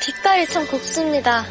빛깔이 참 곱습니다.